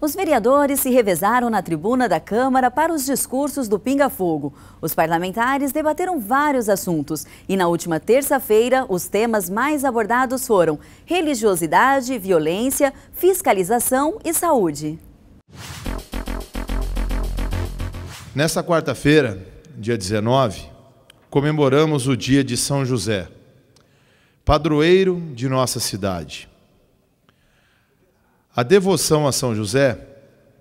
Os vereadores se revezaram na tribuna da Câmara para os discursos do Pinga Fogo. Os parlamentares debateram vários assuntos e na última terça-feira os temas mais abordados foram religiosidade, violência, fiscalização e saúde. Nessa quarta-feira, dia 19, comemoramos o dia de São José, padroeiro de nossa cidade. A devoção a São José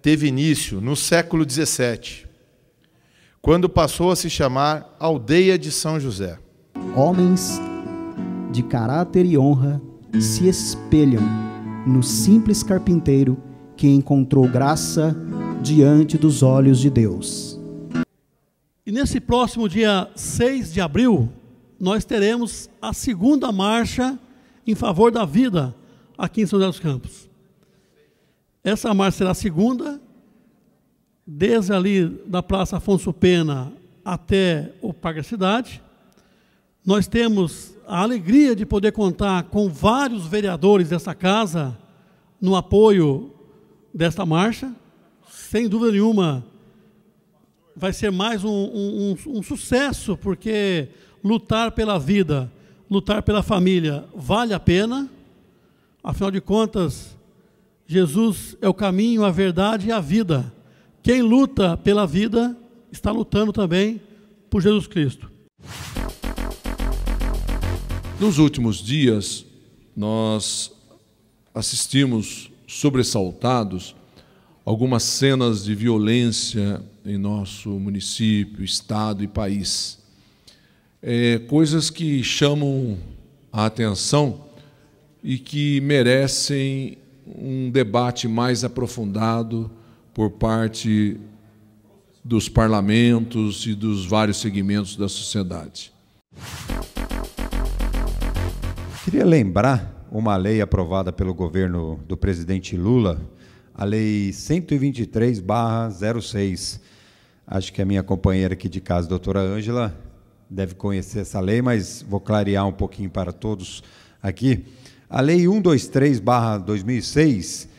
teve início no século XVII, quando passou a se chamar Aldeia de São José. Homens de caráter e honra se espelham no simples carpinteiro que encontrou graça diante dos olhos de Deus. E nesse próximo dia 6 de abril, nós teremos a segunda marcha em favor da vida aqui em São José dos Campos. Essa marcha será a segunda, desde ali da Praça Afonso Pena até o Parque da Cidade. Nós temos a alegria de poder contar com vários vereadores dessa casa no apoio desta marcha. Sem dúvida nenhuma, vai ser mais um, um, um, um sucesso, porque lutar pela vida, lutar pela família, vale a pena. Afinal de contas, Jesus é o caminho, a verdade e a vida. Quem luta pela vida está lutando também por Jesus Cristo. Nos últimos dias, nós assistimos sobressaltados algumas cenas de violência em nosso município, estado e país. É, coisas que chamam a atenção e que merecem um debate mais aprofundado por parte dos parlamentos e dos vários segmentos da sociedade. Queria lembrar uma lei aprovada pelo governo do presidente Lula, a Lei 123-06. Acho que a minha companheira aqui de casa, doutora Ângela, deve conhecer essa lei, mas vou clarear um pouquinho para todos aqui. A Lei 123/2006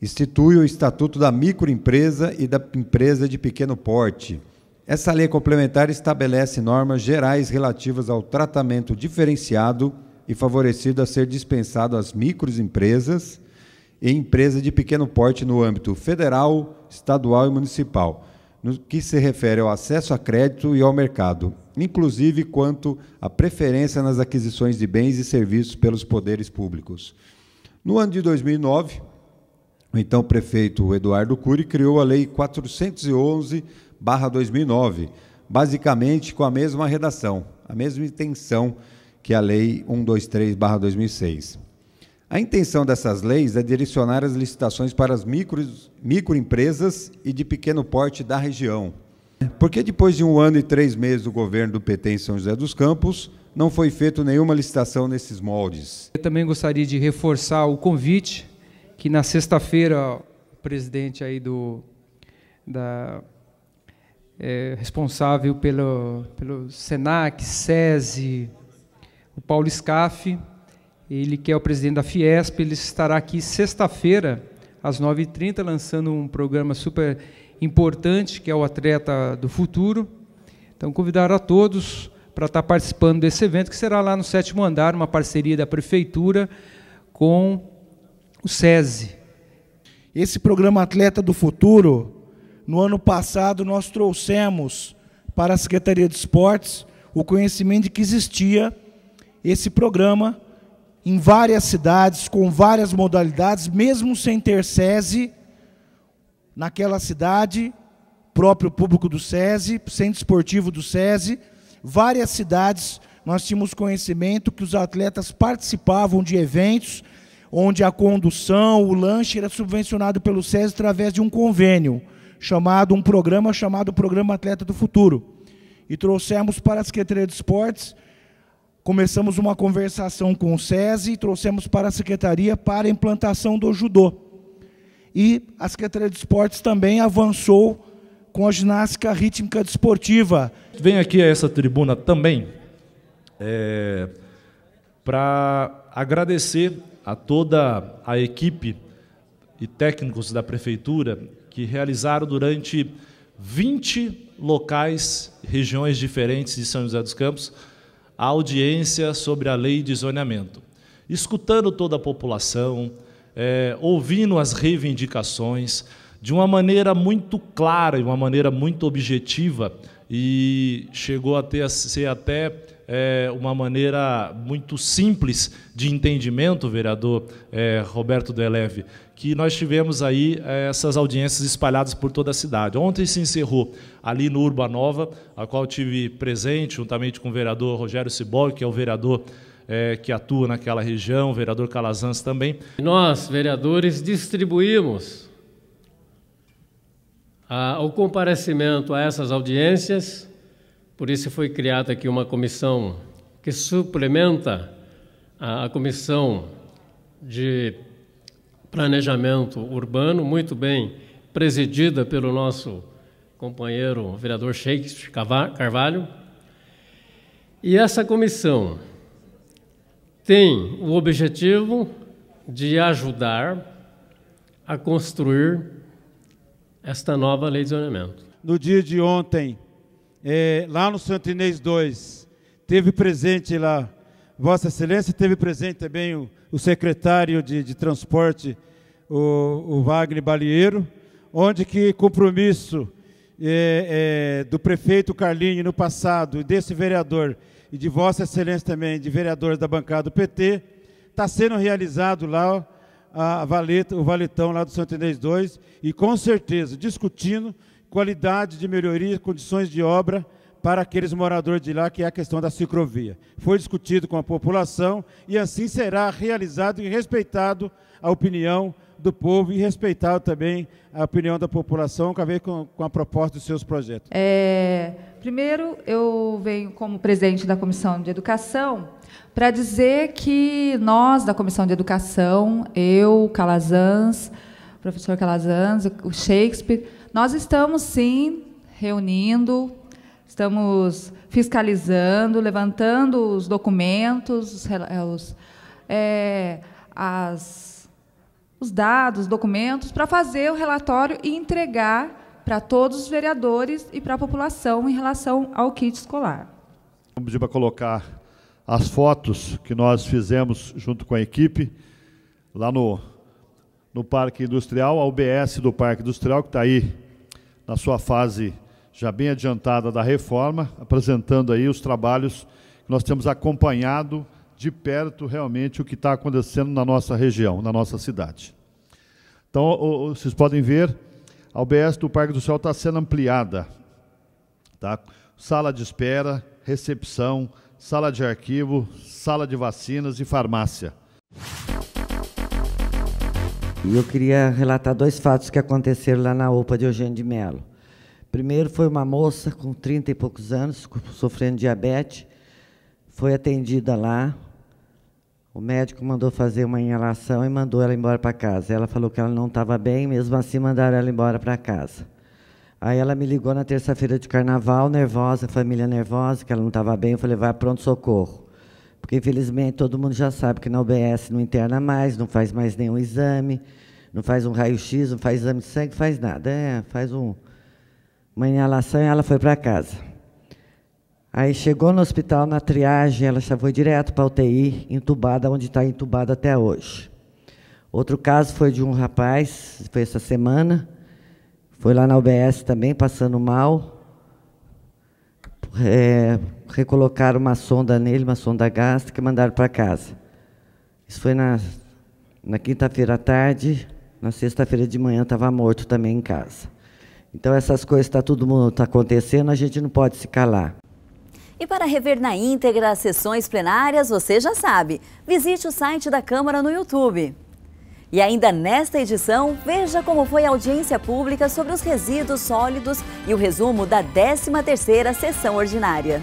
institui o Estatuto da Microempresa e da Empresa de Pequeno Porte. Essa lei complementar estabelece normas gerais relativas ao tratamento diferenciado e favorecido a ser dispensado às microempresas e empresas de pequeno porte no âmbito federal, estadual e municipal, no que se refere ao acesso a crédito e ao mercado, inclusive quanto à preferência nas aquisições de bens e serviços pelos poderes públicos. No ano de 2009, o então prefeito Eduardo Cury criou a Lei 411/2009, basicamente com a mesma redação, a mesma intenção que a Lei 123/2006. A intenção dessas leis é direcionar as licitações para as micros, microempresas e de pequeno porte da região. Porque depois de um ano e três meses do governo do PT em São José dos Campos, não foi feita nenhuma licitação nesses moldes. Eu também gostaria de reforçar o convite que na sexta-feira o presidente aí do da é, responsável pelo pelo Senac, SESI, o Paulo Scaff, ele que é o presidente da Fiesp, ele estará aqui sexta-feira, às 9h30, lançando um programa super importante, que é o Atleta do Futuro. Então, convidar a todos para estar participando desse evento, que será lá no sétimo andar, uma parceria da Prefeitura com o SESI. Esse programa Atleta do Futuro, no ano passado, nós trouxemos para a Secretaria de Esportes o conhecimento de que existia esse programa em várias cidades, com várias modalidades, mesmo sem ter SESI, naquela cidade, próprio público do SESI, centro esportivo do SESI, várias cidades, nós tínhamos conhecimento que os atletas participavam de eventos onde a condução, o lanche era subvencionado pelo SESI através de um convênio, chamado, um programa chamado Programa Atleta do Futuro. E trouxemos para a Secretaria de Esportes começamos uma conversação com o SESI e trouxemos para a secretaria para a implantação do judô. E a Secretaria de Esportes também avançou com a ginástica rítmica desportiva. Venho aqui a essa tribuna também é, para agradecer a toda a equipe e técnicos da prefeitura que realizaram durante 20 locais, regiões diferentes de São José dos Campos, a audiência sobre a lei de zoneamento. Escutando toda a população, é, ouvindo as reivindicações, de uma maneira muito clara e uma maneira muito objetiva, e chegou a, ter, ser até é, uma maneira muito simples de entendimento, vereador é, Roberto Deleve, que nós tivemos aí é, essas audiências espalhadas por toda a cidade. Ontem se encerrou ali no Urbanova, a qual tive presente, juntamente com o vereador Rogério Cibol, que é o vereador é, que atua naquela região, o vereador Calazans também. Nós, vereadores, distribuímos a, o comparecimento a essas audiências por isso foi criada aqui uma comissão que suplementa a, a comissão de planejamento urbano, muito bem presidida pelo nosso companheiro vereador Shakespeare Carvalho. E essa comissão tem o objetivo de ajudar a construir esta nova lei de zoneamento. No dia de ontem, é, lá no Santo Inês 2, teve presente lá, Vossa Excelência teve presente também o, o secretário de, de transporte, o, o, Wagner Balieiro, onde que compromisso é, é, do prefeito Carlinho no passado, desse vereador, e de Vossa Excelência também, de vereadores da bancada do PT, está sendo realizado lá a valeta, o valetão lá do Santo Inês 2, e com certeza discutindo qualidade de melhoria, condições de obra para aqueles moradores de lá, que é a questão da ciclovia. Foi discutido com a população e assim será realizado e respeitado a opinião do povo e respeitado também a opinião da população com, com a proposta dos seus projetos. É, primeiro, eu venho como presidente da Comissão de Educação para dizer que nós, da Comissão de Educação, eu, Calazans, o professor Calazans, o Shakespeare, nós estamos, sim, reunindo, estamos fiscalizando, levantando os documentos, os, os, é, as, os dados, documentos, para fazer o relatório e entregar para todos os vereadores e para a população em relação ao kit escolar. Vamos pedir para colocar as fotos que nós fizemos junto com a equipe lá no no Parque Industrial, a UBS do Parque Industrial, que está aí na sua fase já bem adiantada da reforma, apresentando aí os trabalhos que nós temos acompanhado de perto realmente o que está acontecendo na nossa região, na nossa cidade. Então, vocês podem ver, a UBS do Parque Industrial está sendo ampliada. Tá? Sala de espera, recepção, sala de arquivo, sala de vacinas e farmácia. E eu queria relatar dois fatos que aconteceram lá na UPA de Eugênio de Mello. Primeiro foi uma moça com 30 e poucos anos, sofrendo diabetes, foi atendida lá. O médico mandou fazer uma inalação e mandou ela embora para casa. Ela falou que ela não estava bem, mesmo assim mandaram ela embora para casa. Aí ela me ligou na terça-feira de carnaval, nervosa, família nervosa, que ela não estava bem. Eu falei, vai pronto socorro. Porque, infelizmente, todo mundo já sabe que na UBS não interna mais, não faz mais nenhum exame, não faz um raio-x, não faz exame de sangue, faz nada. É, faz um, uma inalação e ela foi para casa. Aí chegou no hospital, na triagem, ela já foi direto para a UTI, entubada, onde está entubada até hoje. Outro caso foi de um rapaz, foi essa semana, foi lá na UBS também, passando mal, é, recolocaram uma sonda nele, uma sonda gástrica, e mandaram para casa. Isso foi na, na quinta-feira à tarde, na sexta-feira de manhã estava morto também em casa. Então essas coisas está tudo mundo tá acontecendo, a gente não pode se calar. E para rever na íntegra as sessões plenárias, você já sabe, visite o site da Câmara no YouTube. E ainda nesta edição, veja como foi a audiência pública sobre os resíduos sólidos e o resumo da 13ª sessão ordinária.